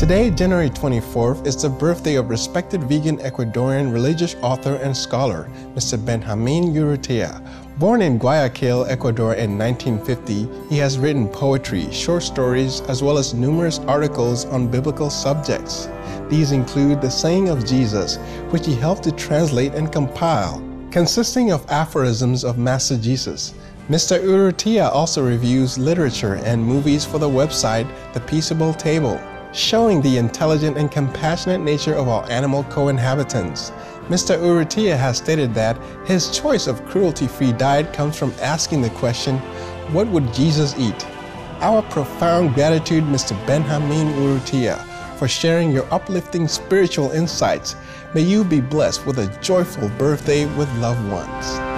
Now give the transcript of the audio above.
Today, January 24th, is the birthday of respected vegan Ecuadorian religious author and scholar, Mr. Benjamin Urrutia. Born in Guayaquil, Ecuador in 1950, he has written poetry, short stories, as well as numerous articles on biblical subjects. These include The Saying of Jesus, which he helped to translate and compile, consisting of aphorisms of Master Jesus. Mr. Urrutia also reviews literature and movies for the website The Peaceable Table showing the intelligent and compassionate nature of our animal co-inhabitants. Mr. Urrutia has stated that his choice of cruelty-free diet comes from asking the question, what would Jesus eat? Our profound gratitude, Mr. Benjamin Urrutia, for sharing your uplifting spiritual insights. May you be blessed with a joyful birthday with loved ones.